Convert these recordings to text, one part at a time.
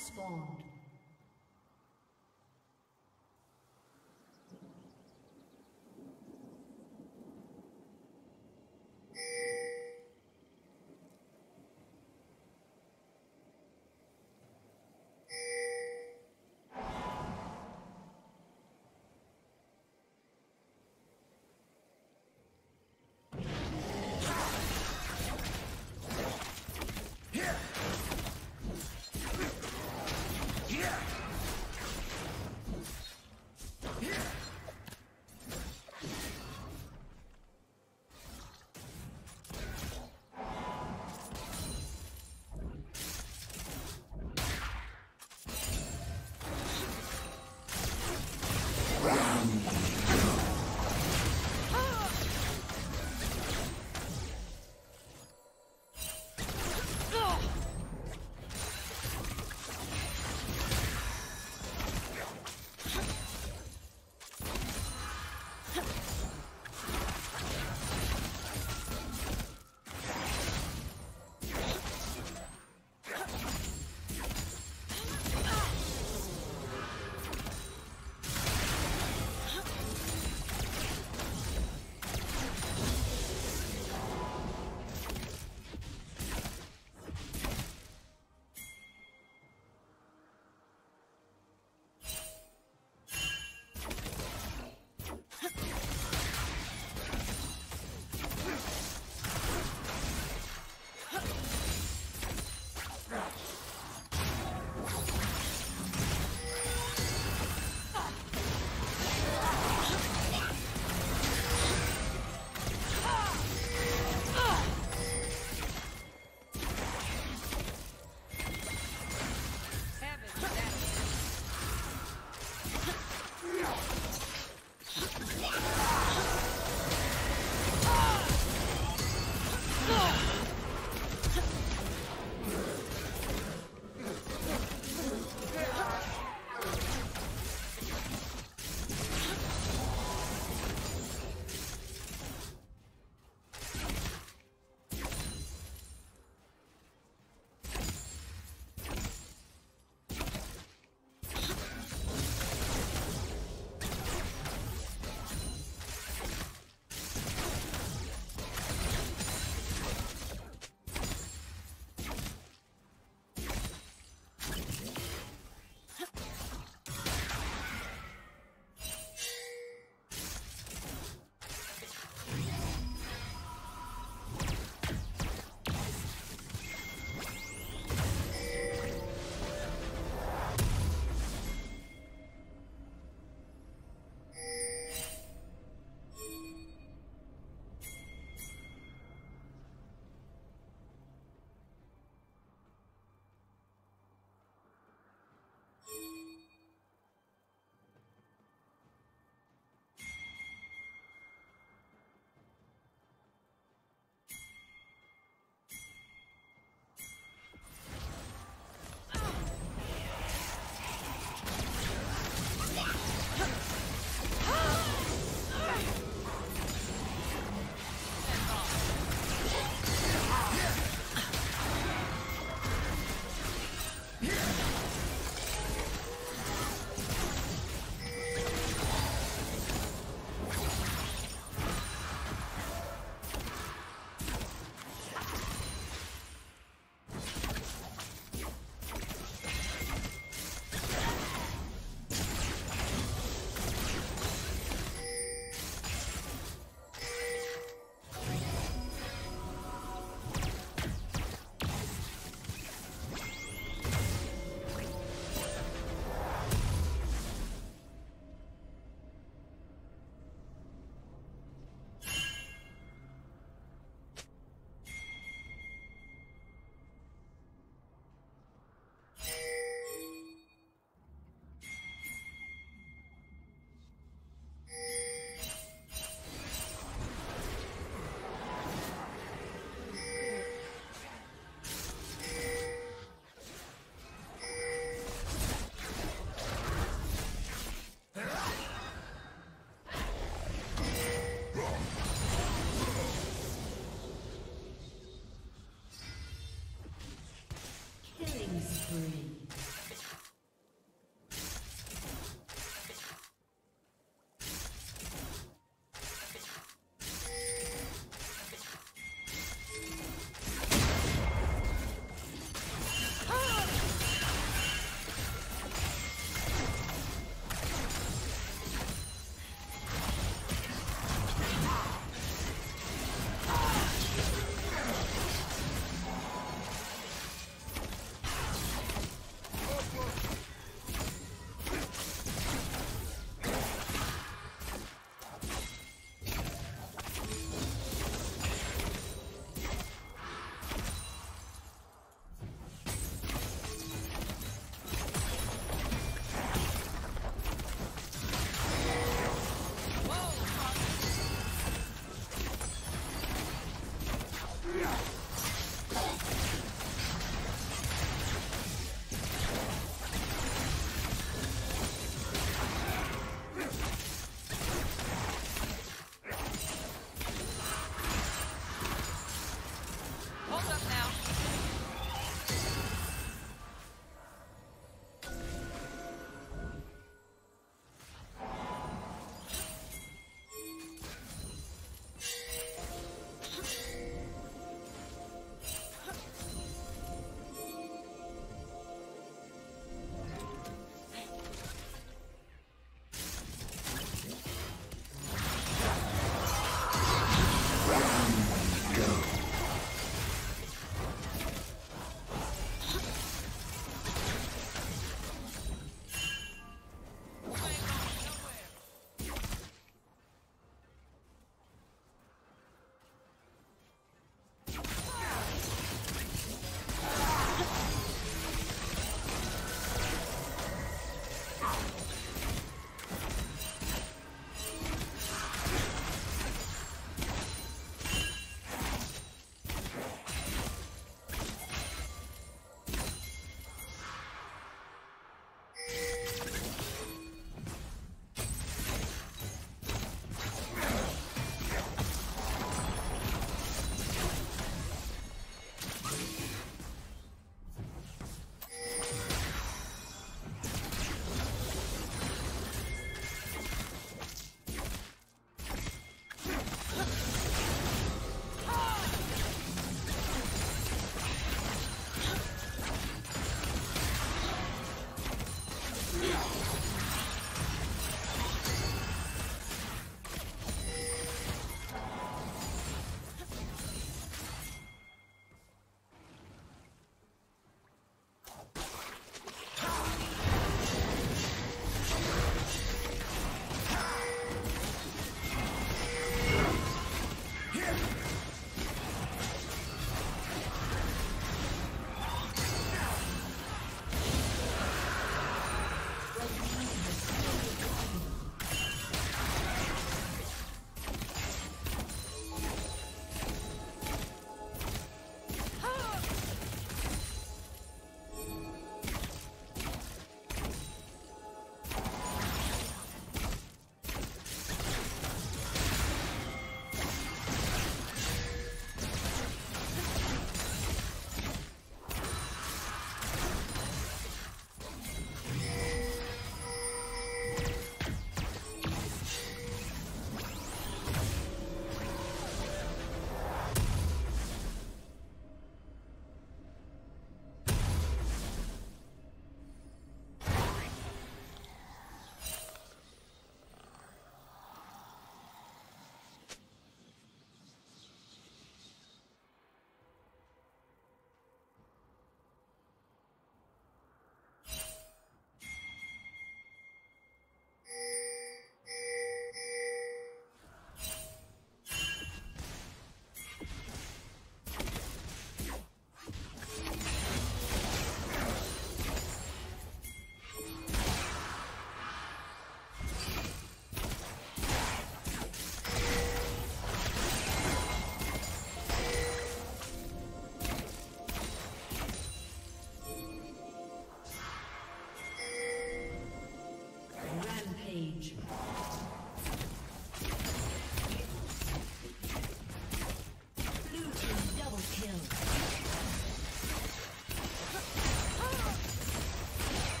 Spawned. Round.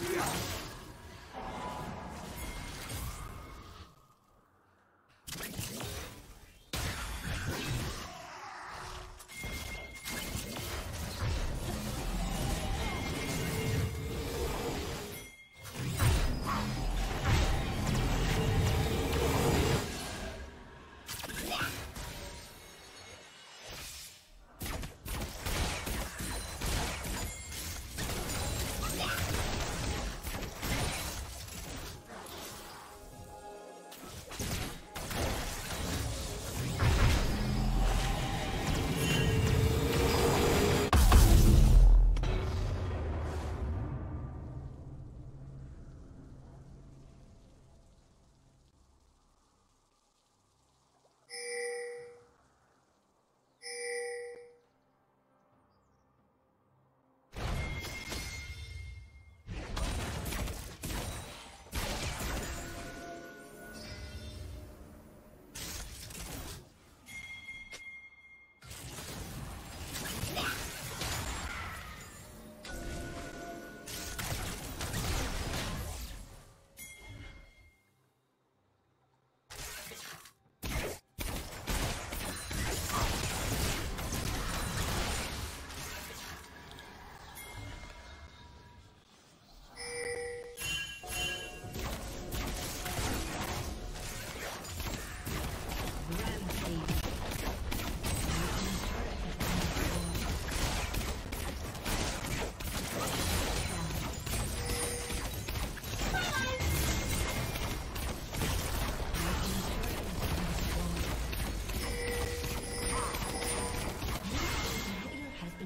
Yeah.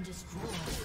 been destroyed.